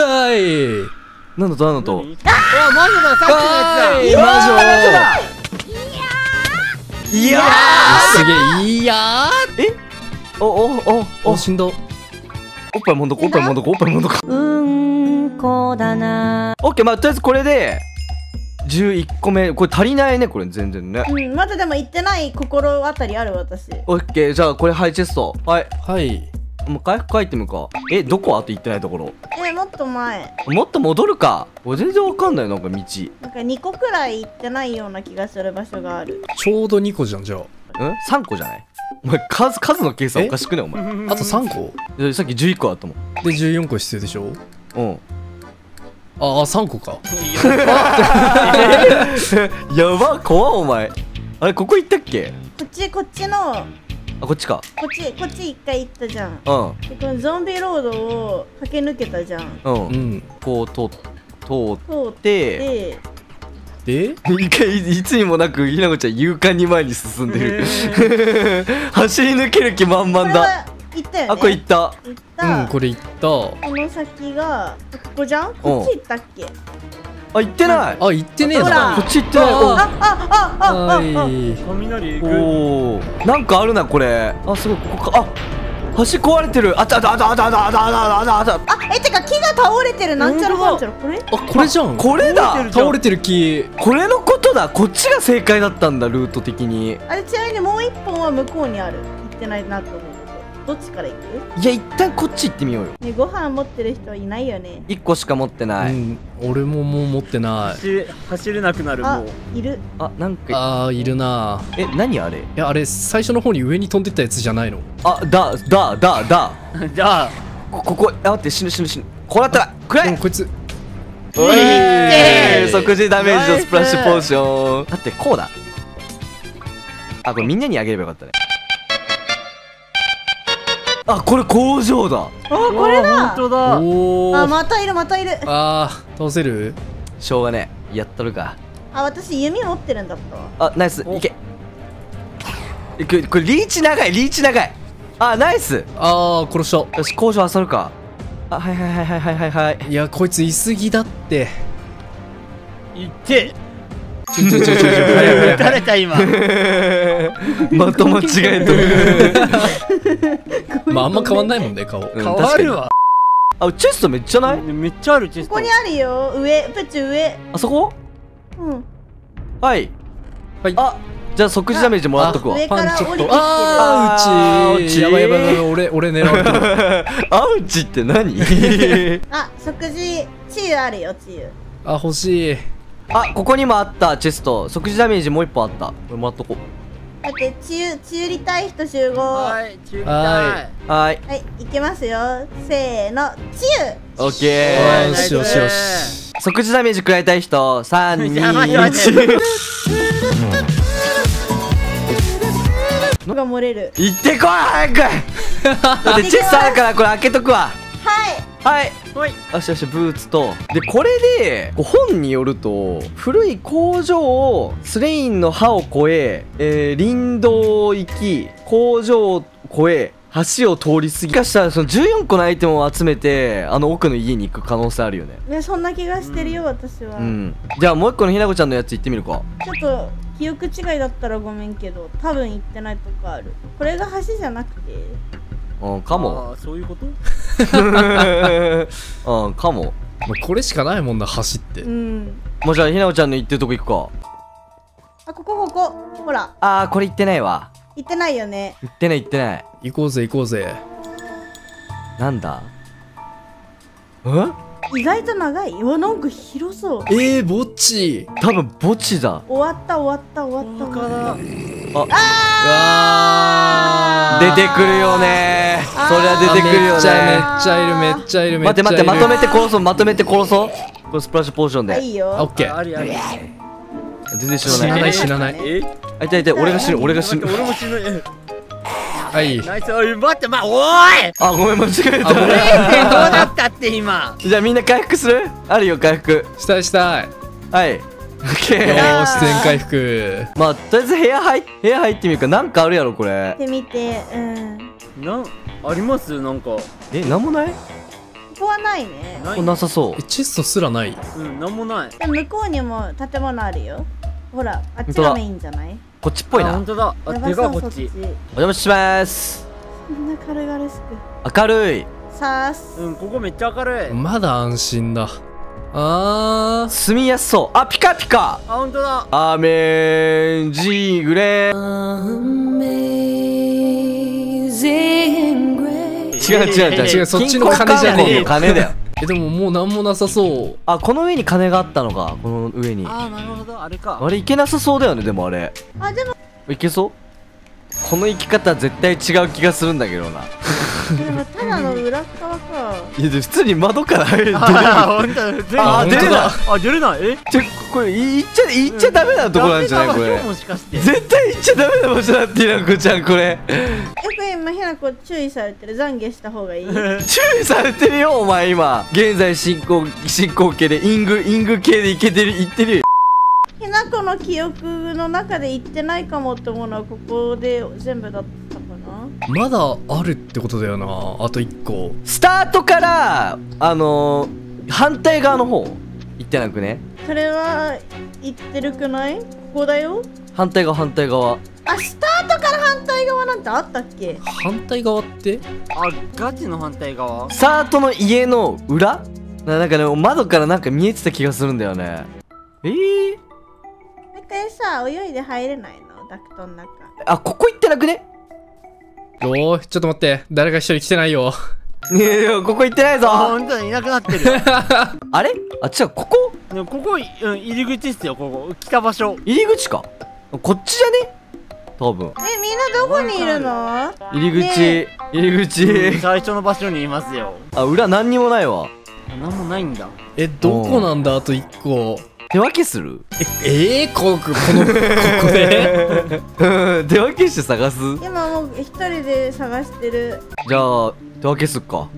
はいなんだとなんだと。何？あ魔女ださっきのはいや魔いや女すげえ。いやおおおーおおしんどおっぱいもんどこおっぱいもんどこおっぱいもんどこ。うんこだな。オッケーまあとりあえずこれで11個目。これ足りないねこれ全然ね。うんまだでも行ってない心当たりある私。オッケーじゃあこれハイチェスト。はい。はいもう回復アイテムか。えどこあと行ってないところ？えもっと前。もっと戻るか。俺全然わかんないなんか道。なんか2個くらい行ってないような気がする場所がある。ちょうど2個じゃんじゃん ?3 個じゃない？お前数数の計算え？おかしくねお前。あ あと3個？えさっき11個あったもん。で14個必要でしょ？うん。ああ3個か。やば怖っお前。あれここ行ったっけ？こっちこっちのあこっちか。こっちこっち一回行ったじゃん。うん。でこのゾンビロードを駆け抜けたじゃん。うん、うん。こう通っ通っ通って。てで？で一回いつにもなくひなこちゃん勇敢に前に進んでる。走り抜ける気満々だ。これは行ったよね。あこれ行った。行った、うんこれいった。この先がここじゃん。こっち行ったっけ？あ行ってない。あ行ってねえな。こっち行ってない。あおあああ。ああはあい雷行く。おおなんかあるなこれ。あすごいここか。あ橋壊れてる。あったあったあったあったあったあったあったあったあえてか木が倒れてるなんちゃらかんちゃらこれあこれじゃんこれだ倒れてる木これのことだこっちが正解だったんだルート的にあれちなみにもう一本は向こうにある行ってないなと思うどっちから行く？いや一旦こっち行ってみようよ。ねご飯持ってる人いないよね。1個しか持ってない、うん俺ももう持ってない。走れ走れなくなるあもう。いる。あなんかあーいるな。え何あれ？いやあれ最初の方に上に飛んでったやつじゃないの。あだだだだ。じゃあ。こここあ待って死ぬ死ぬ死ぬ。こうなったらくれでもこいつ。おい。けー即時ダメージのスプラッシュポーション。だってこうだ。あこれみんなにあげればよかったねあこれ工場だ。あこれだ。本あまたいるまたいる。あー倒せる？しょうがねえ。やったるか。あ私弓持ってるんだった。わあナイス。いけ。えこれこれリーチ長いリーチ長い。あナイス。あー殺しよし工場漁るか。あはいはいはいはいはいはいはい。たいやこいついすぎだって。いってちょちょちょちょちょ早い早い撃たれた今まと間違えとまああんま変わんないもんね顔変わるわあチェストめっちゃないめっちゃあるチェストここにあるよ上プチ上あそこうんはいはいあじゃあ即時ダメージもらっとくわ上からパンチェット降りてきてるあーうちうちやばいやばい俺俺狙われてるアウチって何あ食事治癒あるよ治癒あ欲しいあここにもあった。チェスト。即時ダメージもう一本あった。これもらっとこ。だって治癒治癒りたい人集合ははい中りたはい。うはーいいいきますよ。せーの治癒オッケー。よしよしよし即時ダメージ食らいたい人。321やばいやばい が漏れる。行ってこい早く。だってチェストあるからこれ開けとくわ。はいはい。ほい。よしよしブーツと。でこれで本によると古い工場をスレインの歯を越ええー林道を行き工場を越え橋を通り過ぎかしたらその14個のアイテムを集めてあの奥の家に行く可能性あるよね。ねそんな気がしてるよ私は、うん。じゃあもう一個のひなこちゃんのやつ行ってみるか。ちょっと記憶違いだったらごめんけど多分行ってないとこある。これが橋じゃなくてうんかも。あーそういうこと？うんかも。まあこれしかないもんな走って。うん。もうじゃあひなこちゃんの行ってるとこ行くか。あここここ。ほら。あーこれ行ってないわ。行ってないよね。行ってない行ってない。行こうぜ行こうぜ。なんだ？うん意外と長い。うわなんか広そう。えー、ぼっち。多分墓地だ。終わった終わった終わった。終わったあ。出てくるよね。そりゃ出てくるよめっちゃめねっちゃいるめっちゃいる待って待ってまとめて殺そうまとめて殺そう。これスプラッシュポーションで。あいいよ。あオッケー。ありあり全然知死なないらない死なない。え？あいたいた俺が死ぬ俺が死ぬ。俺も死ぬ。えはい。ナイス。おい待ってまおーい！あごめん間違えあごめんえどうだったって今。たじゃあみんな回復する？あるよ回復。したいしたい。はい。オッケよーーし全回復。まあとりあえず部屋入っ部屋入ってみるか。なんかあるやろこれ。ってみてうん。なんあります？なんか。えなんもない？ここはないね。ない。これなさそう。えチェストすらない。うんなんもない。で向こうにも建物あるよ。ほらあっちがメインじゃない？こっちっぽいな。あ本当だ。あでかこっち。お邪魔します。そんな軽々しく。明るい。さーす。うんここめっちゃ明るい。まだ安心だ。あー。住みやすそう。あピカピカ。あ本当だ。アーメンジーグレー。違う違う違う。違うそっちの金じゃねえよ。金だよえでももうなんもなさそう。あこの上に金があったのか。この上に。あーなるほど。あれか。あれいけなさそうだよねでもあれ。あでも。いけそう？この生き方は絶対違う気がするんだけどな。でもただの裏側かいやで普通に窓から入るあー本当だ。全部あ出れない。あ出れない？え？ちょこれいっちゃいっちゃダメなとこなんじゃない？これ。ダメだわもしかして。絶対行っちゃダメな場所だってひなこちゃんこれ。よく今ひなこ注意されてる？懺悔した方がいい？注意されてるよお前今。現在進行進行形でイングイング系でいけてるいってるよひなこの記憶の中で言ってないかもって思うのはここで全部だったかな。まだあるってことだよな。あと1個。スタートからあのー、反対側の方行ってなくね？それは言ってるくない？ここだよ。反対側反対側。あスタートから反対側なんてあったっけ？反対側って？あガチの反対側？スタートの家の裏？ななんかね窓からなんか見えてた気がするんだよね。えー、回さ泳いで入れないの？ダクトの中。あここ行ってなくね？おーいちょっと待って。誰か一人来てないよ。いやいやここ行ってないぞ。あ本当だいなくなってる あれ？あ違うここ？ここ、うん、入り口っすよここ。来た場所。入り口か。こっちじゃね？多分。えみんなどこにいるの？入り口、ね入り口。最初の場所にいますよ。あ裏何にもないわ。なんもないんだ。えどこなんだ？あと1個手分けする？ええー、こここのここで？う ん手分けして探す？今もう一人で探してる。じゃあ手分けすっか。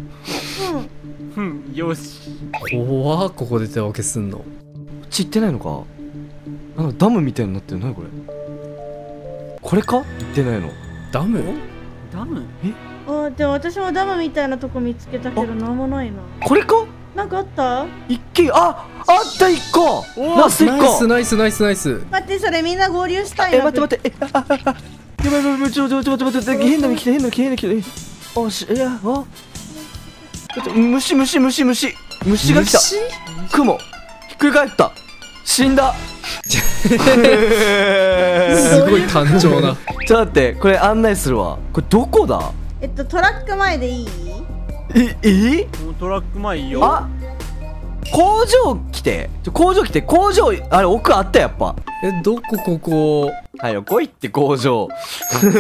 うん。うんよし。怖っここで手分けすんの。こっち行ってないのか？なんかダムみたいになってる何これ？これか？行ってないの？ダム？ダム？あでも私もダムみたいなとこ見つけたけどなんもないな。これか？なんかあった？一軒ああった一個。おラスト一ナイス個ナイスナイスナイス。待ってそれみんな合流したいな。え待って待って。えあああやばいやばいやばいちょちょちょちょ待って変なの来た変なの来た変なの来たあしいやあちょっと虫虫虫虫。虫が来た。虫？雲。ひっくり返った。死んだ。すごい単調な。ちょっと待ってこれ案内するわ。これどこだ？えっとトラック前でいい？ええ？もうトラック前いいよ。あ？工場来て？工場来て？工場あれ奥あったやっぱ。えどこここ？はいよ来いって工場。イム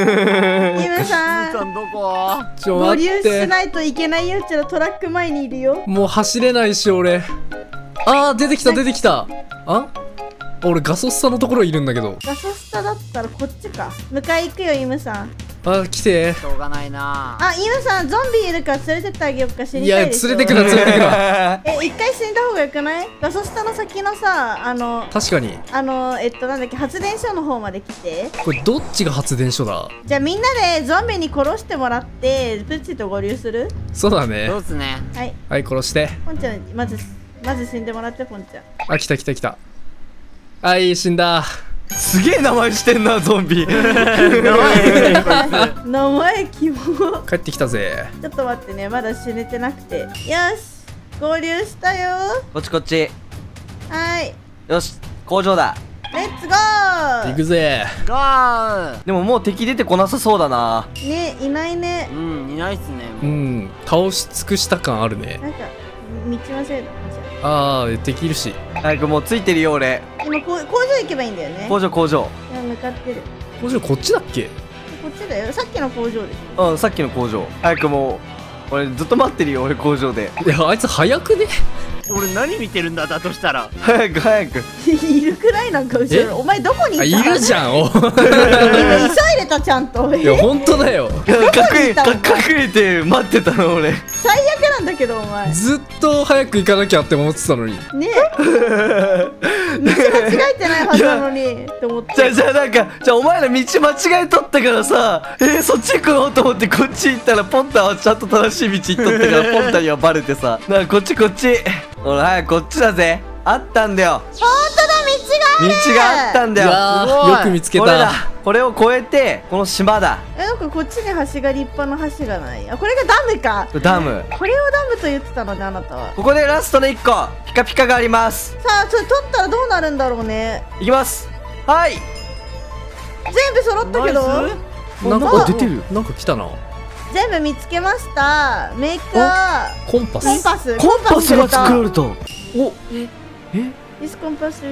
さん。さんどこ？ちょ合待っ流してないといけないようちらトラック前にいるよ。もう走れないし俺。あー出てきた出てきた。あ？俺ガソスタのところいるんだけど。ガソスタだったらこっちか。迎え行くよイムさんあ来て。しょうがないな。あイムさんゾンビいるから連れてってあげようか死いや連にたいでしょ。れてくな連れてくなえ一回死んだ方がよくない？ガソスタの先のさあの確かに。あのえっとなんだっけ発電所の方まで来て。これどっちが発電所だ？じゃあみんなでゾンビに殺してもらってプッチと合流する？そうだね。そうっすね。はい。はい殺して。ポンちゃんまずまず死んでもらってポンちゃん。あ来た来た来た。はい死んだすげえ名前してんなゾンビ。名前。キモち帰ってきたぜ。ょっと待ってねまだ死ねてなくて。よし合流したよ。こっちこっち。はい。よし工場だ。レッツゴー。行くぜ。ゴー。でももう敵出てこなさそうだな。ねいないね。うんいないっすねうもう。ん倒し尽くした感あるね。なんか道間違えた？じあーできるし。早くもうついてるよ俺。今工場行けばいいんだよね。工場工場。いや向かってる。工場こっちだっけ？こっちだよ。さっきの工場でしうんさっきの工場。早くもう俺ずっと待ってるよ俺工場で。いやあいつ早くね？俺何見てるんだだとしたら。早く早く。ょいるくらいなんか後ろ。お前どこにいた？あいるじゃんお今急いでたちゃんと。いや本当だよ。隠れ隠れて待ってたの俺。最悪なんだけどお前。ずっと早く行かなきゃって思ってたのに。ねえ。道間違えてないはずなのに。って思って。じゃあじゃあなんかじゃあお前ら道間違えとったからさえー、そっち行くのと思ってこっち行ったらポンタはちゃんと正しい道行っとったからポンタにはバレてさ。なんかこっちこっちほら早くこっちだぜ。あったんだよ。本当だ道がある。道があったんいだよ。やすごい。ーよく見つけこれだ。たこれを越えてこの島だ。えなんかこっちに橋が立派な橋がない？あこれがダムか。ダム。これをダムと言ってたのねあなたは。ここでラストの1個。ピカピカがあります。さあそれ取ったらどうなるんだろうね。いきます。はい。全部揃ったけど。なんかあ出てる。なんか来たな全部見つけました。メーカコンパス？ーコンパスコンパスが作らるれた。おディスコンパス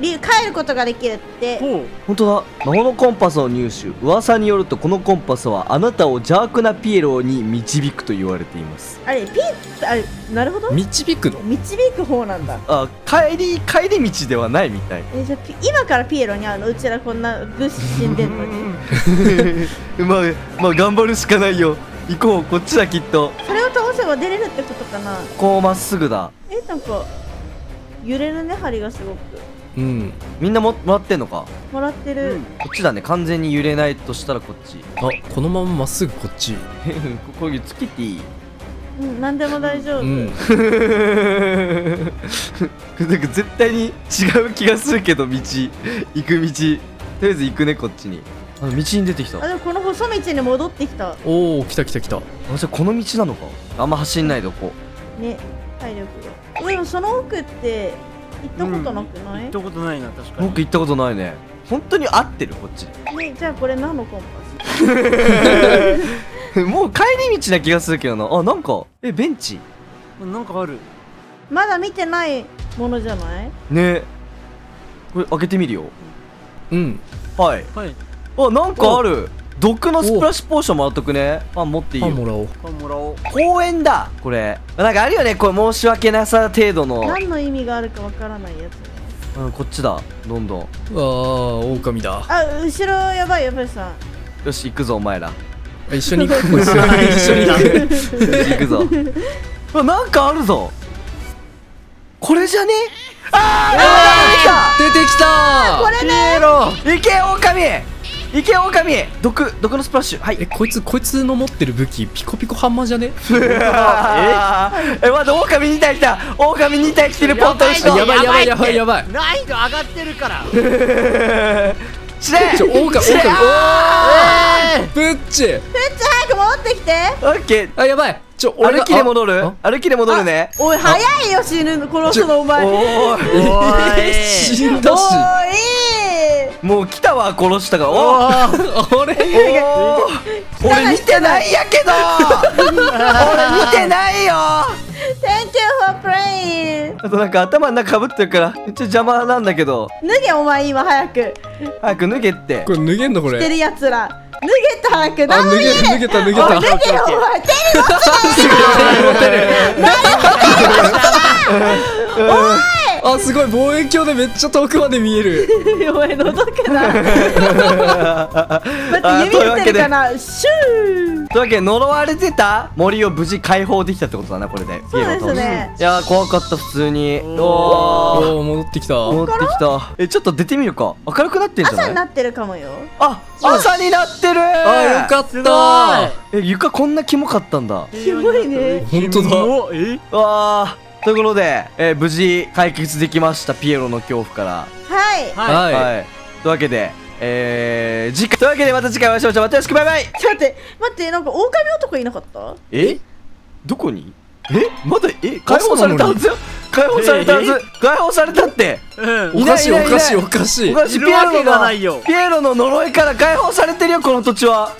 リ帰ることができるって。ほう。本当だ。魔法のコンパスを入手。噂によるとこのコンパスはあなたを邪悪なピエロに導くと言われています。あれピーあれなるほど。導くの？導く方なんだ。あ帰り帰り道ではないみたい。えじゃ今からピエロに会うの？うちらこんな物資死んでんのに。まあまあ頑張るしかないよ。行こう。こっちだきっと。それを倒せば出れるってことかな。こうまっすぐだ。えなんか揺れるね針がすごく。うん。みんなももらってんのか？もらってる、こっちだね。完全に揺れないとしたらこっち。あこのまままっすぐこっち。ここに突きっていい？うん、何でも大丈夫、うん。なんか絶対に違う気がするけど道。行く道。とりあえず行くねこっちに。あ道に出てきた。あでもこの細道に戻ってきた。おお来た来た来た。あじゃあこの道なのか？あんま走んないでおこね体力がでもその奥って行ったことなくない、行ったことないな確かに。僕行ったことないね。本当に合ってるこっち。ねじゃあこれ何のコンパス？もう帰り道な気がするけどな。あなんかえベンチ？なんかある。まだ見てないものじゃない？ね。これ開けてみるよ。うん。はい。はい。あなんかある毒のスプラッシュポーションもらっとくね。あ持っていいよ。パンもらおう。パンもらおう。公園だこれ。なんかあるよねこれ。申し訳なさ程度の。何の意味があるかわからないやつ。ねうんこっちだ。どんどん。あー狼だ。あ後ろやばいやばいさ。んよし行くぞお前ら。一緒に行く 一緒に一緒に行くし行くぞ。うわなんかあるぞ。これじゃね？あ出てきたこれーピエロ行け狼行け狼毒毒のスプラッシュ。はい。えこいつこいつの持ってる武器ピコピコハンマーじゃね？ええ待って狼2体来た狼2体来てるポンと一緒やばいやばいやばいやばい難易度上がってるから。しれ。ちょ狼狼しれ。あプッチ。フッチ早く戻ってきて。ーオッケー。あやばい。ちょ歩きで戻る？あ歩きで戻るね。おい早いよ死ぬの殺すのお前。おおー。いおい死んだし。いもう来たわ殺したが。おおー。俺見てないやけど。俺見てないよ。Thank you for playing. あとなんか頭の中かぶってるからめっちゃ邪魔なんだけど。脱げお前今早く。早く脱げって。これ脱げんのこれ。着てるやつら。脱げた早くあ脱げ何も言え脱げた脱げた。脱げよお前。手に持って。ない あすごい望遠鏡でめっちゃ遠くまで見える。お前覗くな。待あって指打ってるかな？シュー。というわけで呪われてた森を無事解放できたってことだなこれで。そうですね。いやー怖かった普通に。おお戻ってきた。戻ってきた。えちょっと出てみるか。明るくなってんじゃない？朝になってるかもよ。あ朝になってる！あよかった。え床こんなキモかったんだ。キモいね。本当だ。だえ？わーということで、えー無事解決できましたピエロの恐怖から。はい。はい。はい。はいというわけでえー、次回というわけでまた次回お会いしましょう。またよろしくバイバイ。ちょっと待って待ってなんか狼男いなかった？え？どこに？え？まだえ？解放されたはずよ。解放されたはず。解放されたって。うん。おかしいいないいない。おかしいおかしい。おかしい。いるわけがないよ。ピエロの呪いから解放されてるよこの土地は